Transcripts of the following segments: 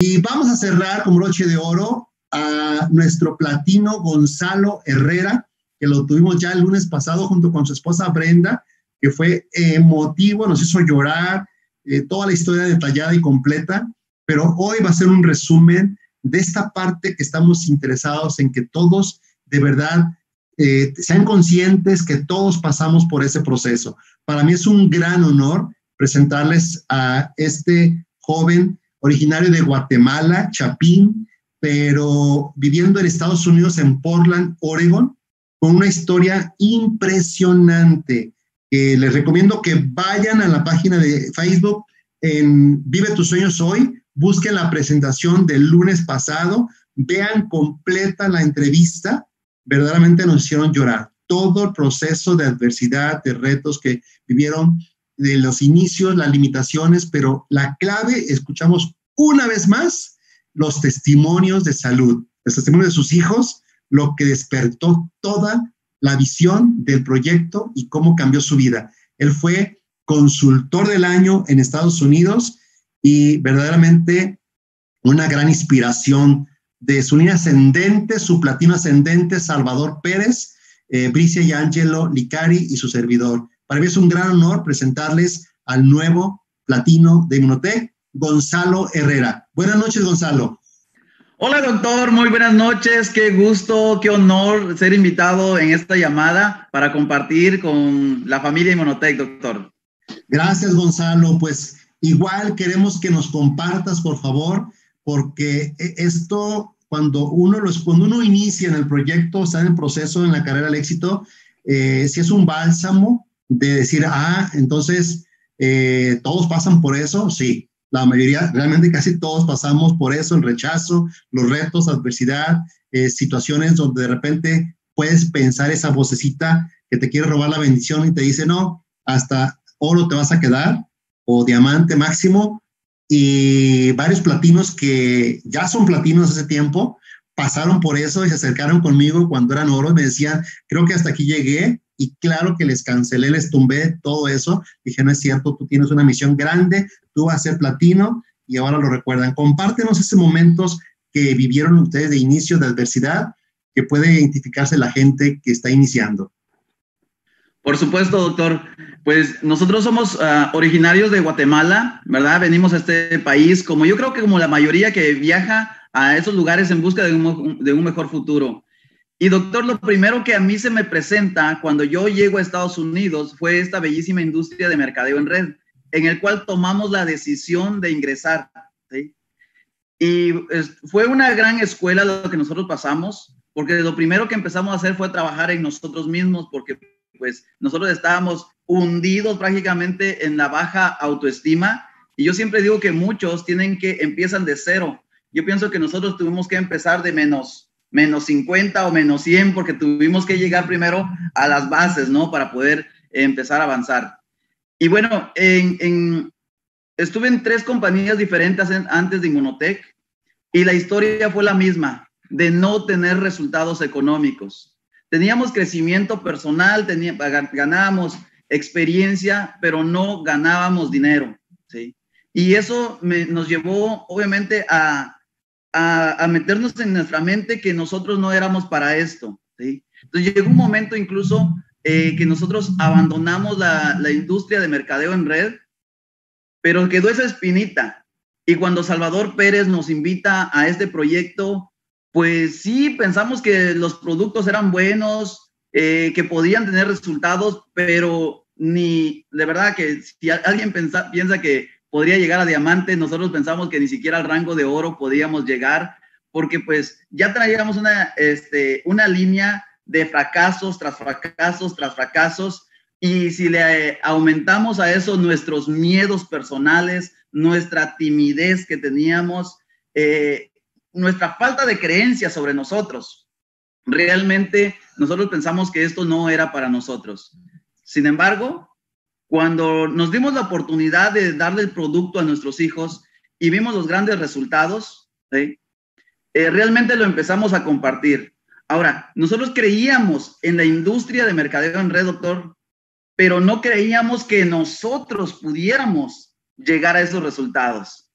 Y vamos a cerrar con broche de oro a nuestro platino Gonzalo Herrera, que lo tuvimos ya el lunes pasado junto con su esposa Brenda, que fue emotivo, nos hizo llorar, eh, toda la historia detallada y completa, pero hoy va a ser un resumen de esta parte que estamos interesados en que todos de verdad eh, sean conscientes que todos pasamos por ese proceso. Para mí es un gran honor presentarles a este joven originario de Guatemala, Chapín, pero viviendo en Estados Unidos, en Portland, Oregon, con una historia impresionante. les recomiendo que vayan a la página de Facebook en Vive tus sueños hoy, busquen la presentación del lunes pasado, vean completa la entrevista, verdaderamente nos hicieron llorar. Todo el proceso de adversidad, de retos que vivieron de los inicios, las limitaciones, pero la clave, escuchamos una vez más, los testimonios de salud, los testimonios de sus hijos, lo que despertó toda la visión del proyecto y cómo cambió su vida. Él fue consultor del año en Estados Unidos y verdaderamente una gran inspiración de su línea ascendente, su platino ascendente, Salvador Pérez, eh, Bricia y Angelo Licari y su servidor. Para mí es un gran honor presentarles al nuevo platino de Inmunotech, Gonzalo Herrera. Buenas noches, Gonzalo. Hola, doctor. Muy buenas noches. Qué gusto, qué honor ser invitado en esta llamada para compartir con la familia Inmunotech, doctor. Gracias, Gonzalo. Pues igual queremos que nos compartas, por favor, porque esto, cuando uno, los, cuando uno inicia en el proyecto, está en el proceso, en la carrera al éxito, eh, si es un bálsamo de decir, ah, entonces eh, todos pasan por eso, sí, la mayoría, realmente casi todos pasamos por eso, el rechazo, los retos, adversidad, eh, situaciones donde de repente puedes pensar esa vocecita que te quiere robar la bendición y te dice, no, hasta oro te vas a quedar o diamante máximo y varios platinos que ya son platinos hace tiempo pasaron por eso y se acercaron conmigo cuando eran oro y me decían, creo que hasta aquí llegué y claro que les cancelé, les tumbé todo eso. Dije, no es cierto, tú tienes una misión grande, tú vas a ser platino y ahora lo recuerdan. Compártenos esos momentos que vivieron ustedes de inicio de adversidad que puede identificarse la gente que está iniciando. Por supuesto, doctor. Pues nosotros somos ah, originarios de Guatemala, ¿verdad? Venimos a este país, como yo creo que como la mayoría que viaja a esos lugares en busca de un, de un mejor futuro. Y doctor, lo primero que a mí se me presenta cuando yo llego a Estados Unidos fue esta bellísima industria de mercadeo en red, en el cual tomamos la decisión de ingresar. Y fue una gran escuela lo que nosotros pasamos, porque lo primero que empezamos a hacer fue trabajar en nosotros mismos, porque pues nosotros estábamos hundidos prácticamente en la baja autoestima. Y yo siempre digo que muchos tienen que empiezan de cero. Yo pienso que nosotros tuvimos que empezar de menos menos 50 o menos 100 porque tuvimos que llegar primero a las bases, ¿no? Para poder empezar a avanzar. Y bueno, en, estuve en tres compañías diferentes antes de Inmunotech y la historia fue la misma, de no tener resultados económicos. Teníamos crecimiento personal, teníamos, ganábamos experiencia, pero no ganábamos dinero, ¿sí? Y eso nos llevó, obviamente, a, a, meternos en nuestra mente que nosotros no éramos para esto. ¿sí? Entonces llegó un momento incluso eh, que nosotros abandonamos la, industria de mercadeo en red, pero quedó esa espinita. Y cuando Salvador Pérez nos invita a este proyecto, pues sí, pensamos que los productos eran buenos, eh, que podían tener resultados, pero ni, de verdad que si alguien piensa que podría llegar a diamante. Nosotros pensamos que ni siquiera al rango de oro podíamos llegar porque pues ya traíamos una, este, una línea de fracasos tras fracasos tras fracasos y si le eh, aumentamos a eso nuestros miedos personales, nuestra timidez que teníamos, eh, nuestra falta de creencia sobre nosotros, realmente nosotros pensamos que esto no era para nosotros. Sin embargo, cuando nos dimos la oportunidad de darle el producto a nuestros hijos y vimos los grandes resultados, eh, realmente lo empezamos a compartir. Ahora, nosotros creíamos en la industria de mercadeo en red, doctor, pero no creíamos que nosotros pudiéramos llegar a esos resultados.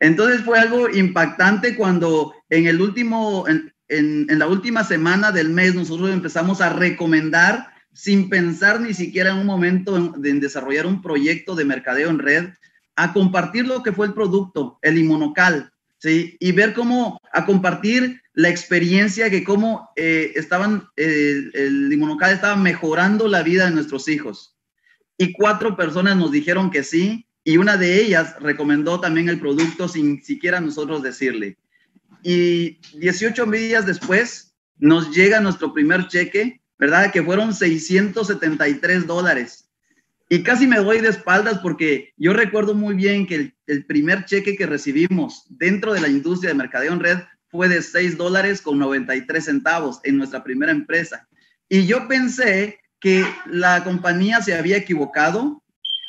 Entonces fue algo impactante cuando en el último, en, en, la última semana del mes nosotros empezamos a recomendar sin pensar ni siquiera en un momento en, desarrollar un proyecto de mercadeo en red, a compartir lo que fue el producto, el inmunocal, ¿sí? Y ver cómo, a compartir la experiencia que cómo eh, estaban, eh, el inmunocal estaba mejorando la vida de nuestros hijos. Y cuatro personas nos dijeron que sí, y una de ellas recomendó también el producto sin siquiera nosotros decirle. Y 18 días después nos llega nuestro primer cheque, ¿verdad? Que fueron 673 dólares. Y casi me doy de espaldas porque yo recuerdo muy bien que el, primer cheque que recibimos dentro de la industria de mercadeo en red fue de 6 dólares con 93 centavos en nuestra primera empresa. Y yo pensé que la compañía se había equivocado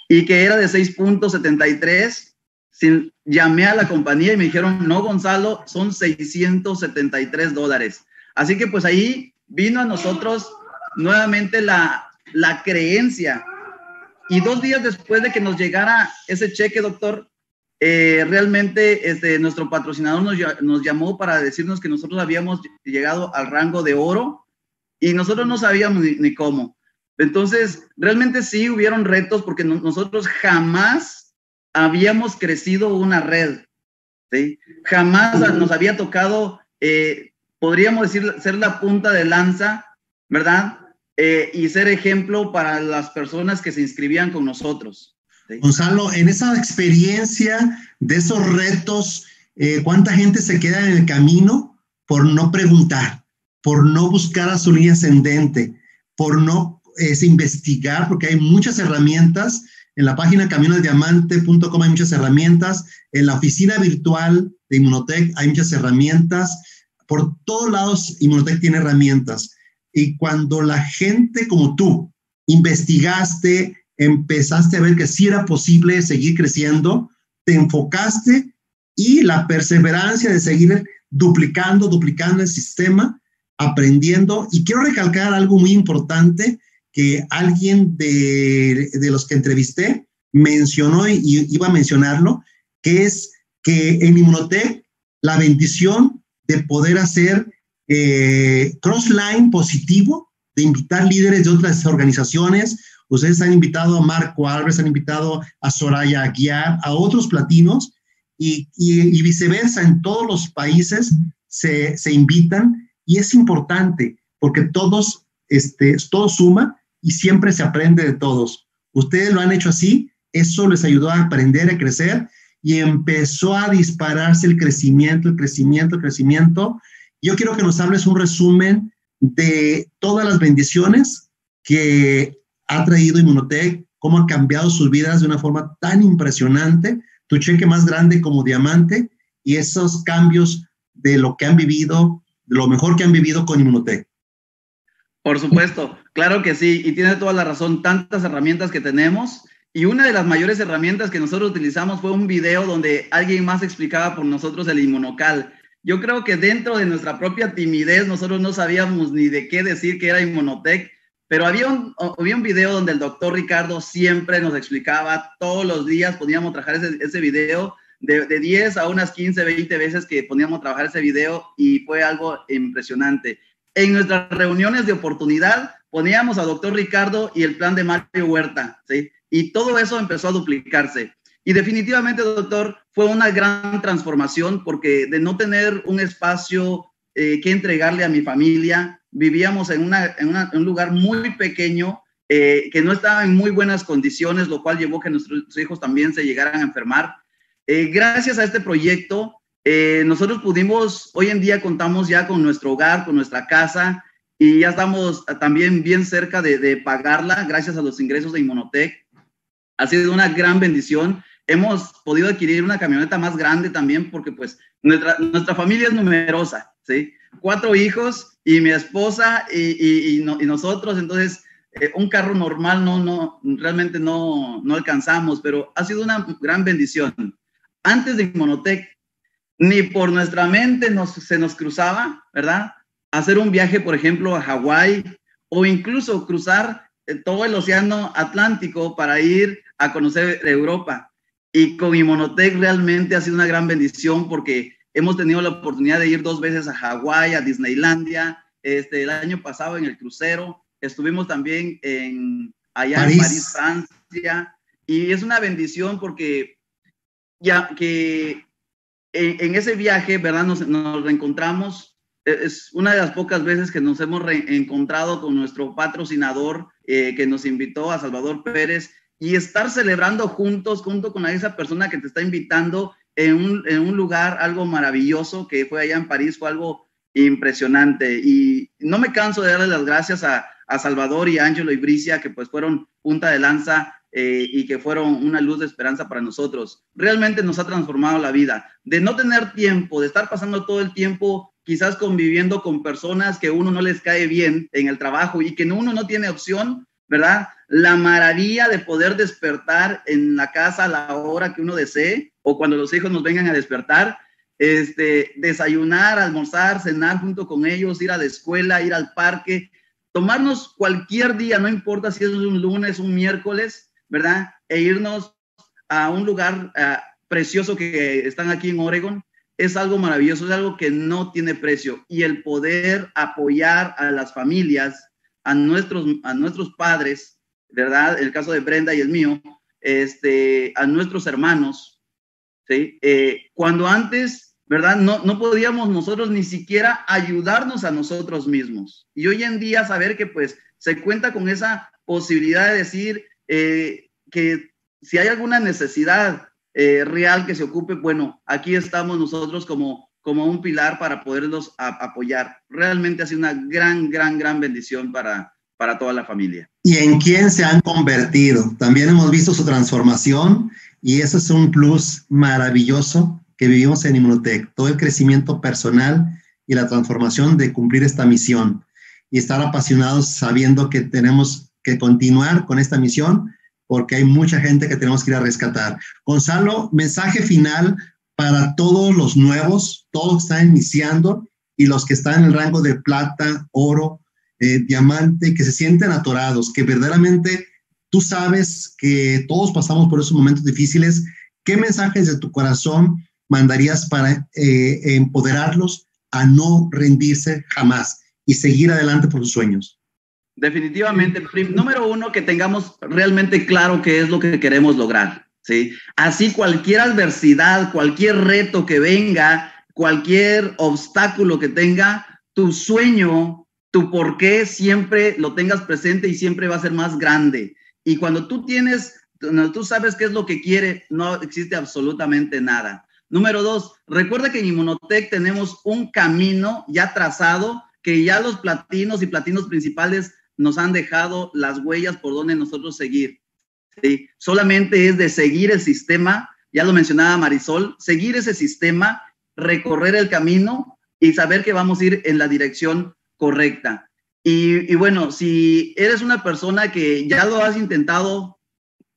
y que era de 6.73. Llamé a la compañía y me dijeron, no, Gonzalo, son 673 dólares. Así que pues ahí vino a nosotros nuevamente la, la creencia y dos días después de que nos llegara ese cheque, doctor, eh, realmente este, nuestro patrocinador nos, llamó para decirnos que nosotros habíamos llegado al rango de oro y nosotros no sabíamos ni, cómo. Entonces, realmente sí hubieron retos porque nosotros jamás habíamos crecido una red, ¿sí? Jamás nos había tocado, eh, podríamos decir, ser la punta de lanza, ¿verdad? Eh, y ser ejemplo para las personas que se inscribían con nosotros. Gonzalo, en esa experiencia de esos retos, eh, ¿cuánta gente se queda en el camino por no preguntar, por no buscar a su línea ascendente, por no investigar, porque hay muchas herramientas. En la página caminosdiamante.com hay muchas herramientas. En la oficina virtual de Inmunotech hay muchas herramientas. Por todos lados, Inmunotech tiene herramientas. Y cuando la gente como tú investigaste, empezaste a ver que sí era posible seguir creciendo, te enfocaste y la perseverancia de seguir duplicando, duplicando el sistema, aprendiendo. Y quiero recalcar algo muy importante que alguien de, de los que entrevisté mencionó y iba a mencionarlo, que es que en Inmunotech la bendición de poder hacer eh, crossline positivo de invitar líderes de otras organizaciones. Ustedes han invitado a Marco Alves, han invitado a Soraya Aguiar, a otros platinos y, viceversa. En todos los países se, invitan y es importante porque todos, este, todo suma y siempre se aprende de todos. Ustedes lo han hecho así, eso les ayudó a aprender, a crecer y empezó a dispararse el crecimiento, el crecimiento, el crecimiento yo quiero que nos hables un resumen de todas las bendiciones que ha traído Inmunotech, cómo ha cambiado sus vidas de una forma tan impresionante, tu cheque más grande como diamante y esos cambios de lo que han vivido, de lo mejor que han vivido con Inmunotech. Por supuesto, claro que sí, y tiene toda la razón, tantas herramientas que tenemos. Y una de las mayores herramientas que nosotros utilizamos fue un video donde alguien más explicaba por nosotros el inmunocal. Yo creo que dentro de nuestra propia timidez nosotros no sabíamos ni de qué decir que era Inmunotech, pero había un, había un video donde el doctor Ricardo siempre nos explicaba, todos los días podíamos trabajar ese, ese video, de, de 10 a unas 15, 20 veces que poníamos trabajar ese video y fue algo impresionante. En nuestras reuniones de oportunidad poníamos a doctor Ricardo y el plan de Mario Huerta, ¿sí? Y todo eso empezó a duplicarse. Y definitivamente, doctor, fue una gran transformación porque de no tener un espacio eh, que entregarle a mi familia, vivíamos en, una, en, un lugar muy pequeño eh, que no estaba en muy buenas condiciones, lo cual llevó que nuestros hijos también se llegaran a enfermar. Eh, gracias a este proyecto, nosotros pudimos, hoy en día contamos ya con nuestro hogar, con nuestra casa y ya estamos también bien cerca de, pagarla gracias a los ingresos de Inmunotech. Ha sido una gran bendición hemos podido adquirir una camioneta más grande también porque pues nuestra, nuestra familia es numerosa, ¿sí? Cuatro hijos y mi esposa y, y, nosotros, entonces eh, un carro normal no, no, realmente no, no alcanzamos, pero ha sido una gran bendición. Antes de Monotec, ni por nuestra mente nos, se nos cruzaba, ¿verdad? Hacer un viaje, por ejemplo, a Hawái o incluso cruzar eh, todo el océano Atlántico para ir a conocer Europa. Y con Inmonotech realmente ha sido una gran bendición porque hemos tenido la oportunidad de ir dos veces a Hawái, a Disneylandia, este, el año pasado en el crucero, estuvimos también en, allá en París, Francia, y es una bendición porque ya que en, ese viaje, ¿verdad? Nos, nos, reencontramos, es una de las pocas veces que nos hemos reencontrado con nuestro patrocinador eh, que nos invitó a Salvador Pérez y estar celebrando juntos, junto con esa persona que te está invitando en un, en un lugar, algo maravilloso que fue allá en París, fue algo impresionante. Y no me canso de darle las gracias a, a Salvador y Ángelo y Bricia, que pues fueron punta de lanza eh, y que fueron una luz de esperanza para nosotros. Realmente nos ha transformado la vida. De no tener tiempo, de estar pasando todo el tiempo quizás conviviendo con personas que uno no les cae bien en el trabajo y que uno no tiene opción, ¿verdad? La maravilla de poder despertar en la casa a la hora que uno desee o cuando los hijos nos vengan a despertar, este, desayunar, almorzar, cenar junto con ellos, ir a la escuela, ir al parque, tomarnos cualquier día, no importa si es un lunes, un miércoles, ¿verdad? E irnos a un lugar uh, precioso que están aquí en Oregon, es algo maravilloso, es algo que no tiene precio. Y el poder apoyar a las familias, a nuestros, a nuestros padres, ¿verdad? El caso de Brenda y el mío, este, a nuestros hermanos, ¿sí? Eh, cuando antes, ¿verdad? No, no podíamos nosotros ni siquiera ayudarnos a nosotros mismos. Y hoy en día saber que pues se cuenta con esa posibilidad de decir eh, que si hay alguna necesidad eh, real que se ocupe, bueno, aquí estamos nosotros como, como un pilar para poderlos apoyar. Realmente ha sido una gran, gran, gran bendición para, para toda la familia. ¿Y en quién se han convertido? También hemos visto su transformación y eso es un plus maravilloso que vivimos en Inmunotech, todo el crecimiento personal y la transformación de cumplir esta misión y estar apasionados sabiendo que tenemos que continuar con esta misión porque hay mucha gente que tenemos que ir a rescatar. Gonzalo, mensaje final para todos los nuevos, todos que están iniciando y los que están en el rango de plata, oro, eh, diamante, que se sienten atorados, que verdaderamente tú sabes que todos pasamos por esos momentos difíciles. ¿Qué mensajes de tu corazón mandarías para eh, empoderarlos a no rendirse jamás y seguir adelante por sus sueños? Definitivamente, número uno, que tengamos realmente claro qué es lo que queremos lograr, ¿sí? Así cualquier adversidad, cualquier reto que venga, cualquier obstáculo que tenga, tu sueño, tu por qué siempre lo tengas presente y siempre va a ser más grande. Y cuando tú tienes, tú sabes qué es lo que quiere, no existe absolutamente nada. Número dos, recuerda que en Inmunotech tenemos un camino ya trazado que ya los platinos y platinos principales nos han dejado las huellas por donde nosotros seguir. Solamente es de seguir el sistema, ya lo mencionaba Marisol, seguir ese sistema, recorrer el camino y saber que vamos a ir en la dirección correcta. Y, bueno, si eres una persona que ya lo has intentado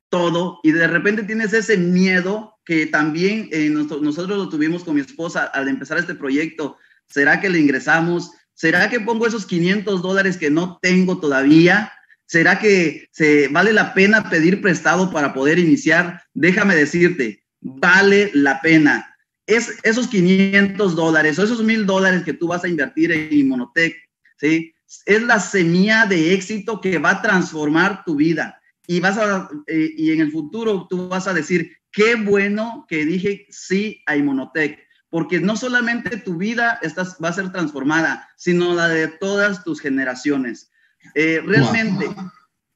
todo y de repente tienes ese miedo que también eh, nosotros lo tuvimos con mi esposa al empezar este proyecto, ¿será que le ingresamos? ¿Será que pongo esos 500 dólares que no tengo todavía? ¿Será que se vale la pena pedir prestado para poder iniciar? Déjame decirte, vale la pena. Es esos 500 dólares o esos 1000 dólares que tú vas a invertir en Inmonotech, ¿sí? Es la semilla de éxito que va a transformar tu vida. Y, vas a, eh, y en el futuro tú vas a decir, qué bueno que dije sí a Inmonotech porque no solamente tu vida va a ser transformada, sino la de todas tus generaciones. Eh, realmente,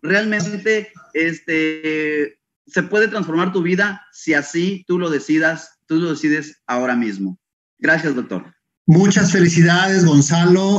realmente, este, se puede transformar tu vida si así tú lo decidas, tú lo decides ahora mismo. Gracias, doctor. Muchas felicidades, Gonzalo.